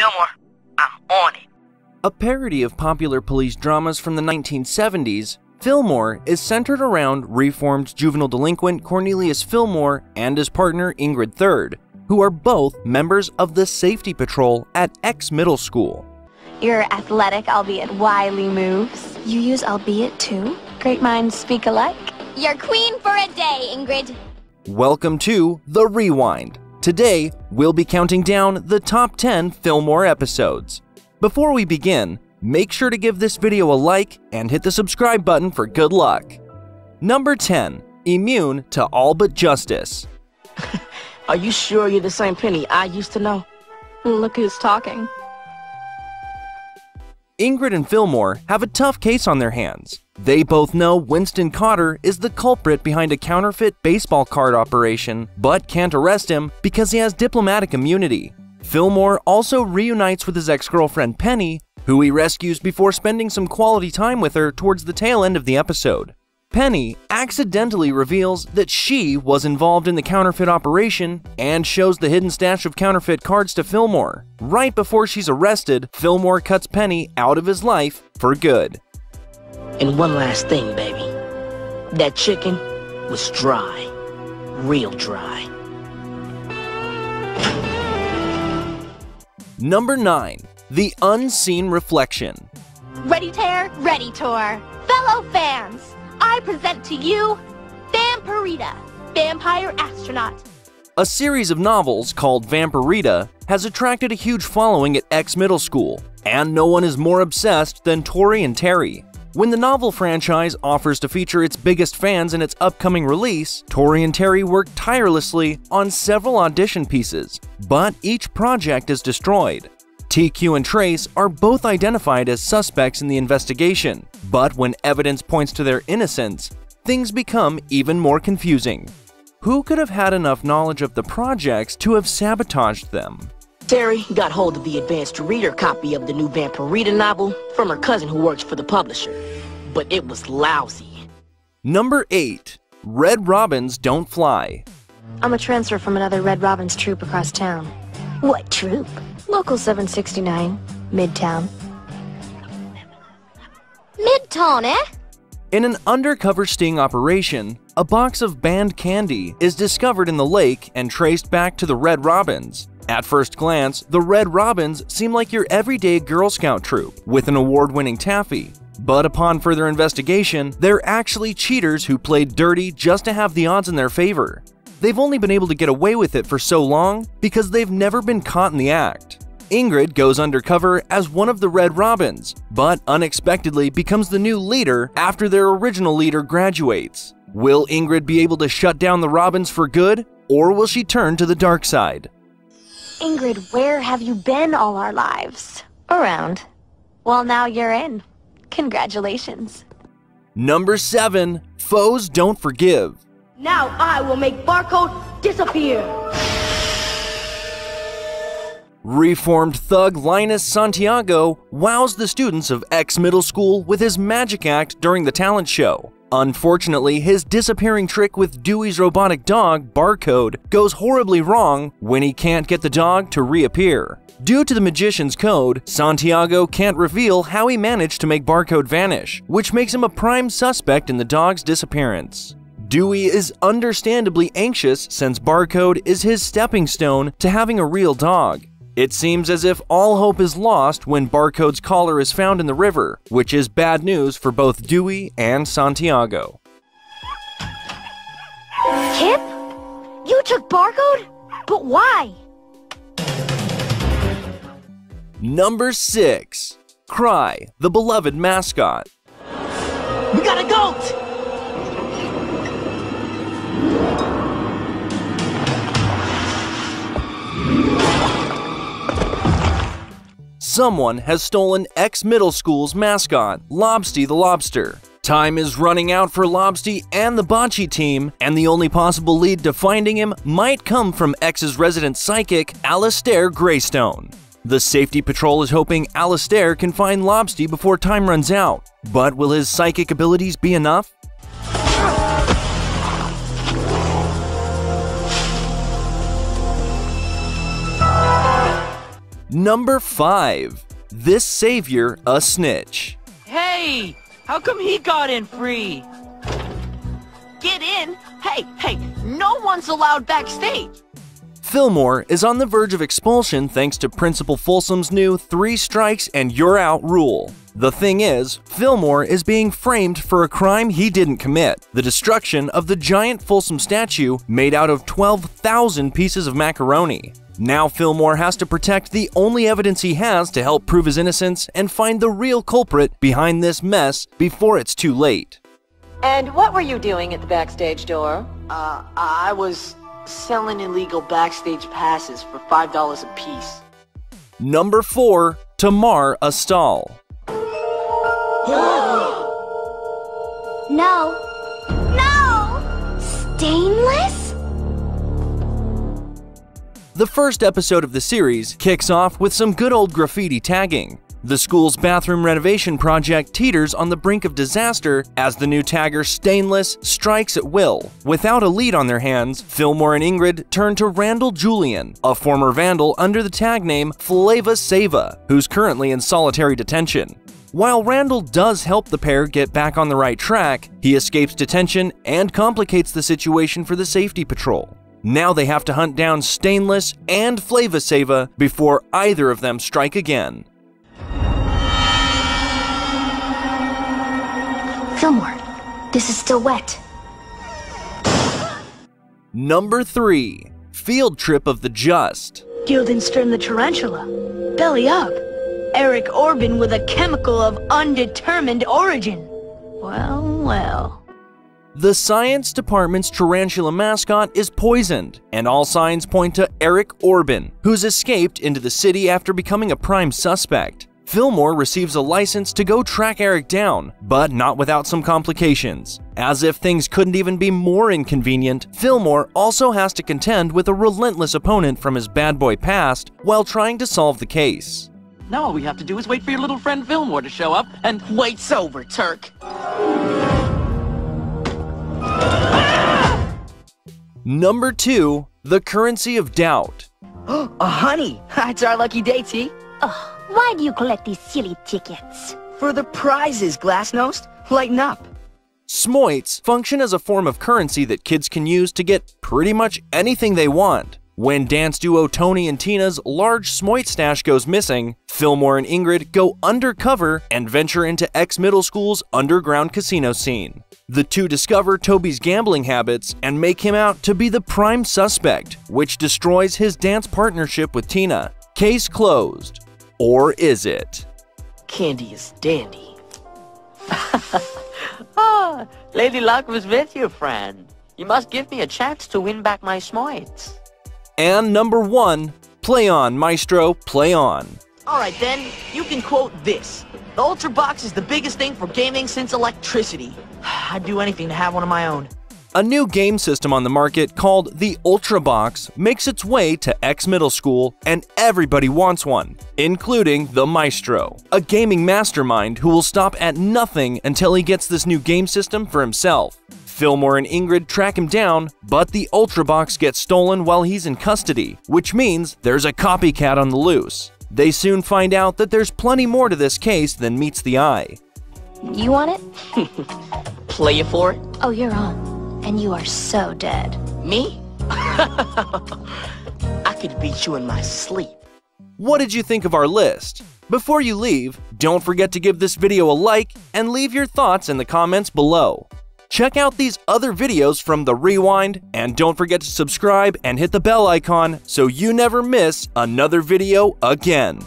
Fillmore, I'm on it. A parody of popular police dramas from the 1970s, Fillmore is centered around reformed juvenile delinquent Cornelius Fillmore and his partner Ingrid Third, who are both members of the safety patrol at X Middle School. Your athletic, albeit wily moves. You use albeit too? Great minds speak alike. You're queen for a day, Ingrid. Welcome to The Rewind. Today, we'll be counting down the top 10 Fillmore episodes. Before we begin, make sure to give this video a like and hit the subscribe button for good luck. Number 10. Immune to All But Justice. Are you sure you're the same Penny I used to know? Hmm, look who's talking. Ingrid and Fillmore have a tough case on their hands. They both know Winston Cotter is the culprit behind a counterfeit baseball card operation, but can't arrest him because he has diplomatic immunity. Fillmore also reunites with his ex-girlfriend Penny, who he rescues before spending some quality time with her towards the tail end of the episode. Penny accidentally reveals that she was involved in the counterfeit operation and shows the hidden stash of counterfeit cards to Fillmore. Right before she's arrested, Fillmore cuts Penny out of his life for good. And one last thing, baby. That chicken was dry. Real dry. Number 9. The Unseen Reflection Ready, Tear? Ready, Tour. Fellow fans, I present to you Vampirita, Vampire Astronaut. A series of novels called Vampirita has attracted a huge following at X Middle School, and no one is more obsessed than Tori and Terry. When the novel franchise offers to feature its biggest fans in its upcoming release, Tori and Terry work tirelessly on several audition pieces, but each project is destroyed. TQ and Trace are both identified as suspects in the investigation, but when evidence points to their innocence, things become even more confusing. Who could have had enough knowledge of the projects to have sabotaged them? Terry got hold of the advanced reader copy of the new Vampirita novel from her cousin who works for the publisher. But it was lousy. Number 8. Red Robins Don't Fly I'm a transfer from another Red Robins troop across town. What troop? Local 769, Midtown. Midtown, eh? In an undercover sting operation, a box of banned candy is discovered in the lake and traced back to the Red Robins. At first glance, the Red Robins seem like your everyday Girl Scout troop with an award winning taffy. But upon further investigation, they're actually cheaters who played dirty just to have the odds in their favor. They've only been able to get away with it for so long because they've never been caught in the act. Ingrid goes undercover as one of the Red Robins, but unexpectedly becomes the new leader after their original leader graduates. Will Ingrid be able to shut down the Robins for good, or will she turn to the dark side? Ingrid, where have you been all our lives? Around. Well, now you're in. Congratulations. Number 7. Foes Don't Forgive Now I will make Barcode disappear. Reformed thug Linus Santiago wows the students of X Middle School with his magic act during the talent show. Unfortunately, his disappearing trick with Dewey's robotic dog, Barcode, goes horribly wrong when he can't get the dog to reappear. Due to the magician's code, Santiago can't reveal how he managed to make Barcode vanish, which makes him a prime suspect in the dog's disappearance. Dewey is understandably anxious since Barcode is his stepping stone to having a real dog. It seems as if all hope is lost when Barcode's collar is found in the river, which is bad news for both Dewey and Santiago. Kip? You took Barcode? But why? Number 6. Cry, the beloved mascot. We got a goat! Someone has stolen X Middle School's mascot, Lobsty the Lobster. Time is running out for Lobsty and the Bocce team, and the only possible lead to finding him might come from X's resident psychic, Alastair Greystone. The safety patrol is hoping Alastair can find Lobsty before time runs out, but will his psychic abilities be enough? Number 5. This Savior a Snitch. Hey! How come he got in free? Get in? Hey, hey, no one's allowed backstage. Fillmore is on the verge of expulsion thanks to Principal Folsom's new three strikes and you're out rule. The thing is, Fillmore is being framed for a crime he didn't commit the destruction of the giant Folsom statue made out of 12,000 pieces of macaroni. Now Fillmore has to protect the only evidence he has to help prove his innocence and find the real culprit behind this mess before it's too late. And what were you doing at the backstage door? Uh, I was selling illegal backstage passes for $5 a piece. Number 4. To Mark a Stall No. No! Stainless? The first episode of the series kicks off with some good old graffiti tagging. The school's bathroom renovation project teeters on the brink of disaster as the new tagger Stainless strikes at will. Without a lead on their hands, Fillmore and Ingrid turn to Randall Julian, a former vandal under the tag name Flava Sava, who's currently in solitary detention. While Randall does help the pair get back on the right track, he escapes detention and complicates the situation for the safety patrol. Now they have to hunt down Stainless and Flavasava before either of them strike again. Fillmore, this is still wet. Number 3. Field Trip of the Just Guildenstern the Tarantula. Belly up. Eric Orban with a chemical of undetermined origin. Well, well. The science department's tarantula mascot is poisoned, and all signs point to Eric Orban, who's escaped into the city after becoming a prime suspect. Fillmore receives a license to go track Eric down, but not without some complications. As if things couldn't even be more inconvenient, Fillmore also has to contend with a relentless opponent from his bad boy past while trying to solve the case. Now all we have to do is wait for your little friend Fillmore to show up and... Wait's over, Turk. Number 2. The Currency of Doubt A oh, honey. It's our lucky day, T. Oh, Why do you collect these silly tickets? For the prizes, Glassnose. Lighten up. Smoits function as a form of currency that kids can use to get pretty much anything they want. When dance duo Tony and Tina's large Smoit stash goes missing, Fillmore and Ingrid go undercover and venture into X Middle School's underground casino scene. The two discover Toby's gambling habits and make him out to be the prime suspect, which destroys his dance partnership with Tina. Case closed. Or is it? Candy is dandy. Ah, Lady Luck was with you, friend. You must give me a chance to win back my smoits. And number one, play on, Maestro, play on. Alright then, you can quote this. The Ultra Box is the biggest thing for gaming since electricity. I'd do anything to have one of my own. A new game system on the market called the Ultra Box makes its way to X Middle School, and everybody wants one, including the Maestro, a gaming mastermind who will stop at nothing until he gets this new game system for himself. Fillmore and Ingrid track him down, but the Ultra Box gets stolen while he's in custody, which means there's a copycat on the loose. They soon find out that there's plenty more to this case than meets the eye. You want it? Play you for it? Oh, you're on. And you are so dead. Me? I could beat you in my sleep. What did you think of our list? Before you leave, don't forget to give this video a like and leave your thoughts in the comments below. Check out these other videos from The Rewind, and don't forget to subscribe and hit the bell icon so you never miss another video again.